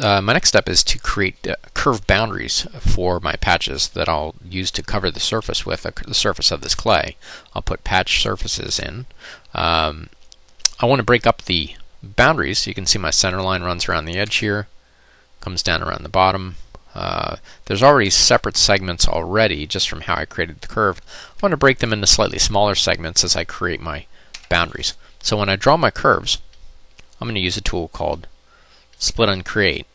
uh, my next step is to create uh, curve boundaries for my patches that I'll use to cover the surface with, uh, the surface of this clay. I'll put patch surfaces in. Um, I want to break up the boundaries. You can see my center line runs around the edge here, comes down around the bottom. Uh, there's already separate segments already just from how I created the curve. I want to break them into slightly smaller segments as I create my boundaries. So when I draw my curves, I'm going to use a tool called split on create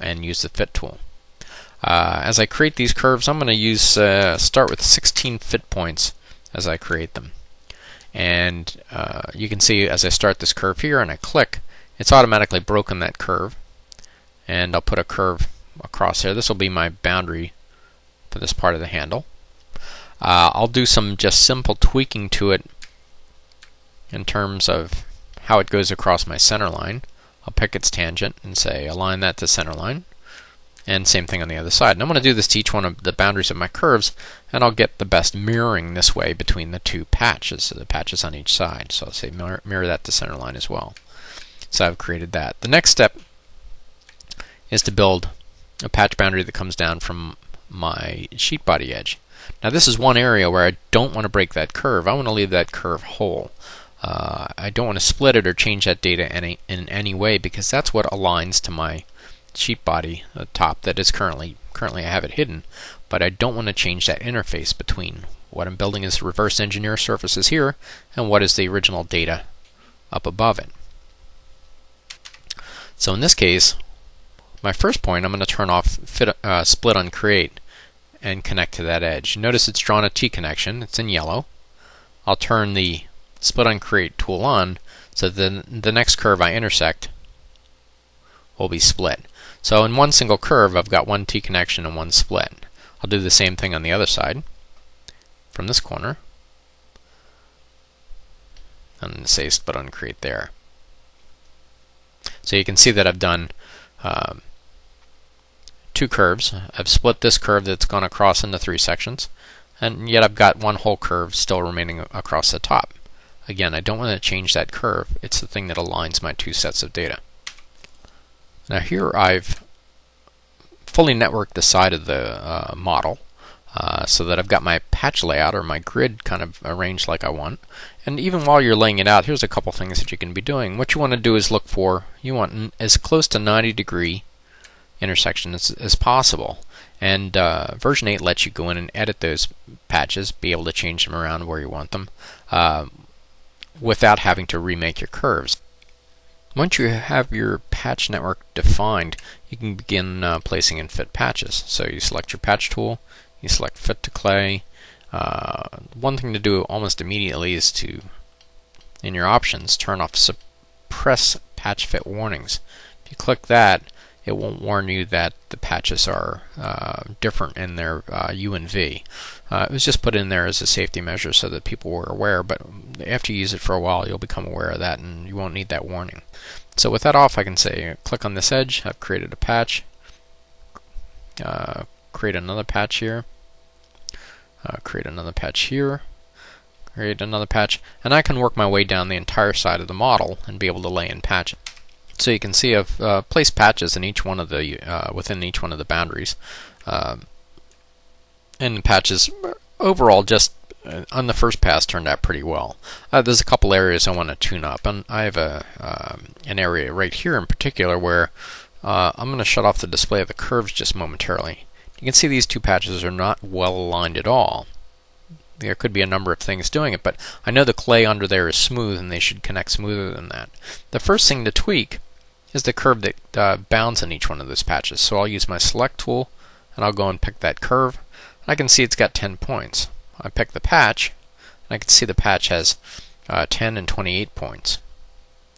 and use the fit tool. Uh, as I create these curves, I'm going to use uh, start with 16 fit points as I create them. And uh, you can see as I start this curve here and I click, it's automatically broken that curve. And I'll put a curve across here. This will be my boundary for this part of the handle. Uh, I'll do some just simple tweaking to it in terms of how it goes across my center line. I'll pick its tangent and say align that to center line. And same thing on the other side. And I'm going to do this to each one of the boundaries of my curves, and I'll get the best mirroring this way between the two patches, so the patches on each side. So I'll say mirror, mirror that to center line as well. So I've created that. The next step is to build a patch boundary that comes down from my sheet body edge. Now this is one area where I don't want to break that curve. I want to leave that curve whole. Uh, I don't want to split it or change that data any, in any way because that's what aligns to my sheet body top that is currently currently I have it hidden but I don't want to change that interface between what I'm building is reverse engineer surfaces here and what is the original data up above it. So in this case my first point I'm going to turn off fit, uh, split on create and connect to that edge. Notice it's drawn a T connection, it's in yellow. I'll turn the split on create tool on so then the next curve I intersect will be split. So in one single curve I've got one T connection and one split. I'll do the same thing on the other side from this corner and say split on create there. So you can see that I've done um, two curves. I've split this curve that's gone across into three sections and yet I've got one whole curve still remaining across the top. Again, I don't want to change that curve. It's the thing that aligns my two sets of data. Now here I've fully networked the side of the uh, model uh, so that I've got my patch layout or my grid kind of arranged like I want. And even while you're laying it out, here's a couple things that you can be doing. What you want to do is look for, you want as close to 90 degree intersection as, as possible. And uh, version 8 lets you go in and edit those patches, be able to change them around where you want them. Without having to remake your curves. Once you have your patch network defined, you can begin uh, placing in fit patches. So you select your patch tool, you select fit to clay. Uh, one thing to do almost immediately is to, in your options, turn off suppress patch fit warnings. If you click that, it won't warn you that the patches are uh, different in their uh, U and V. Uh, it was just put in there as a safety measure so that people were aware, but after you use it for a while, you'll become aware of that and you won't need that warning. So with that off, I can say click on this edge, I've created a patch, uh, create another patch here, uh, create another patch here, create another patch, and I can work my way down the entire side of the model and be able to lay in patches. So you can see I've uh, placed patches in each one of the uh, within each one of the boundaries, uh, and the patches overall just uh, on the first pass turned out pretty well. Uh, there's a couple areas I want to tune up, and I have a um, an area right here in particular where uh, I'm going to shut off the display of the curves just momentarily. You can see these two patches are not well aligned at all. There could be a number of things doing it, but I know the clay under there is smooth and they should connect smoother than that. The first thing to tweak is the curve that uh, bounds in each one of those patches. So I'll use my select tool and I'll go and pick that curve. I can see it's got 10 points. I pick the patch and I can see the patch has uh, 10 and 28 points.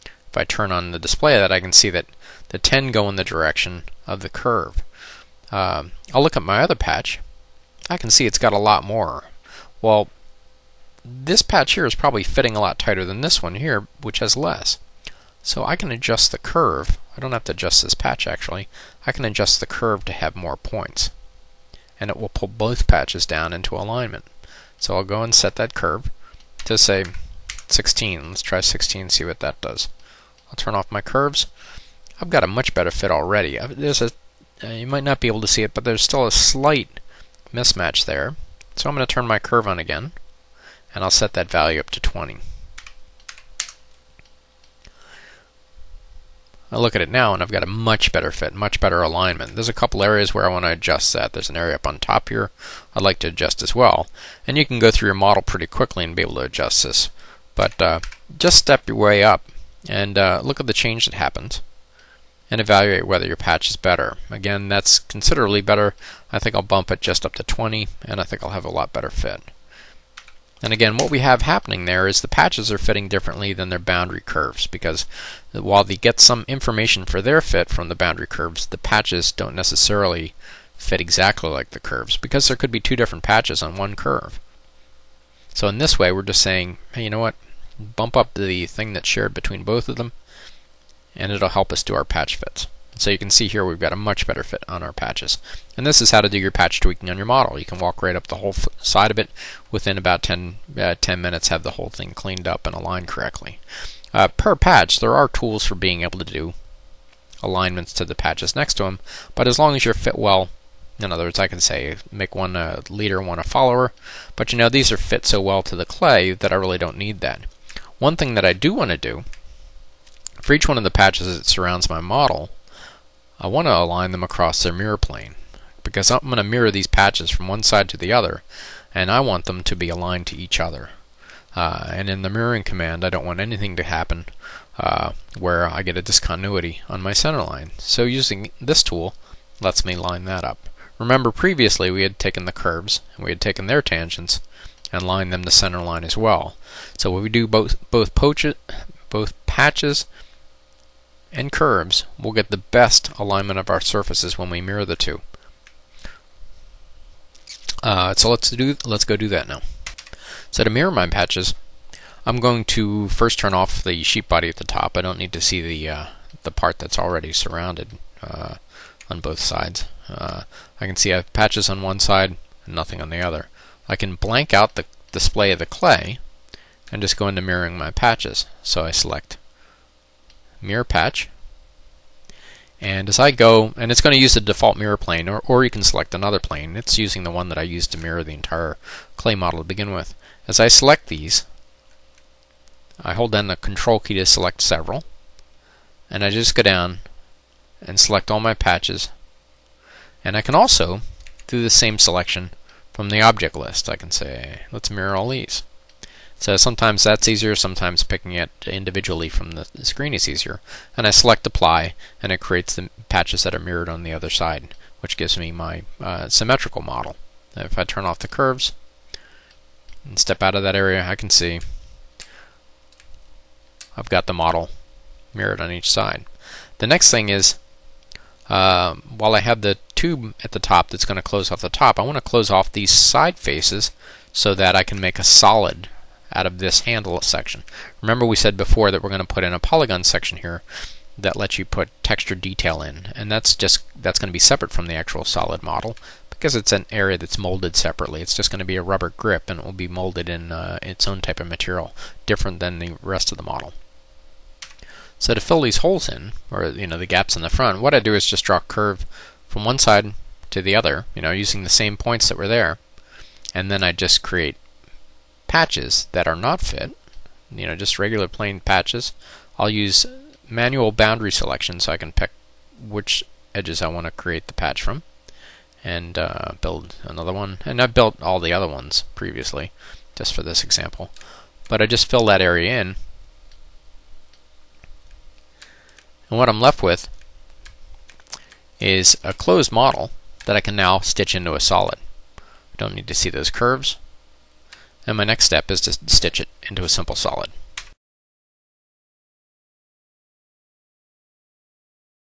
If I turn on the display of that, I can see that the 10 go in the direction of the curve. Um, I'll look at my other patch. I can see it's got a lot more. Well, this patch here is probably fitting a lot tighter than this one here, which has less. So I can adjust the curve. I don't have to adjust this patch actually. I can adjust the curve to have more points. And it will pull both patches down into alignment. So I'll go and set that curve to say 16. Let's try 16 see what that does. I'll turn off my curves. I've got a much better fit already. There's a uh, you might not be able to see it, but there's still a slight mismatch there. So I'm going to turn my curve on again, and I'll set that value up to 20. I look at it now and I've got a much better fit, much better alignment. There's a couple areas where I want to adjust that. There's an area up on top here I'd like to adjust as well. And you can go through your model pretty quickly and be able to adjust this. But uh, just step your way up and uh, look at the change that happens and evaluate whether your patch is better. Again, that's considerably better. I think I'll bump it just up to 20 and I think I'll have a lot better fit. And again, what we have happening there is the patches are fitting differently than their boundary curves because while they get some information for their fit from the boundary curves, the patches don't necessarily fit exactly like the curves because there could be two different patches on one curve. So in this way, we're just saying, hey, you know what? Bump up the thing that's shared between both of them, and it'll help us do our patch fits. So you can see here we've got a much better fit on our patches. And this is how to do your patch tweaking on your model. You can walk right up the whole side of it within about 10, uh, 10 minutes, have the whole thing cleaned up and aligned correctly. Uh, per patch, there are tools for being able to do alignments to the patches next to them, but as long as you're fit well, in other words, I can say make one a leader, one a follower, but you know, these are fit so well to the clay that I really don't need that. One thing that I do want to do, for each one of the patches that surrounds my model, I want to align them across their mirror plane because I'm going to mirror these patches from one side to the other and I want them to be aligned to each other. Uh, and in the mirroring command I don't want anything to happen uh, where I get a discontinuity on my center line. So using this tool lets me line that up. Remember previously we had taken the curves and we had taken their tangents and lined them to center line as well. So we do both both, both patches and curves, we'll get the best alignment of our surfaces when we mirror the two. Uh, so let's do let's go do that now. So to mirror my patches, I'm going to first turn off the sheet body at the top. I don't need to see the uh, the part that's already surrounded uh, on both sides. Uh, I can see I have patches on one side and nothing on the other. I can blank out the display of the clay and just go into mirroring my patches. So I select mirror patch. And as I go, and it's going to use the default mirror plane, or, or you can select another plane. It's using the one that I used to mirror the entire clay model to begin with. As I select these, I hold down the control key to select several, and I just go down and select all my patches. And I can also do the same selection from the object list. I can say, let's mirror all these. So sometimes that's easier, sometimes picking it individually from the screen is easier. And I select apply, and it creates the patches that are mirrored on the other side, which gives me my uh, symmetrical model. If I turn off the curves and step out of that area, I can see I've got the model mirrored on each side. The next thing is, uh, while I have the tube at the top that's going to close off the top, I want to close off these side faces so that I can make a solid out of this handle section. Remember we said before that we're going to put in a polygon section here that lets you put texture detail in and that's just that's going to be separate from the actual solid model because it's an area that's molded separately. It's just going to be a rubber grip and it will be molded in uh, its own type of material different than the rest of the model. So to fill these holes in, or you know the gaps in the front, what I do is just draw a curve from one side to the other, you know, using the same points that were there, and then I just create patches that are not fit, you know, just regular plain patches, I'll use manual boundary selection so I can pick which edges I want to create the patch from and uh, build another one. And I built all the other ones previously just for this example. But I just fill that area in. And what I'm left with is a closed model that I can now stitch into a solid. I don't need to see those curves. And my next step is to stitch it into a simple solid.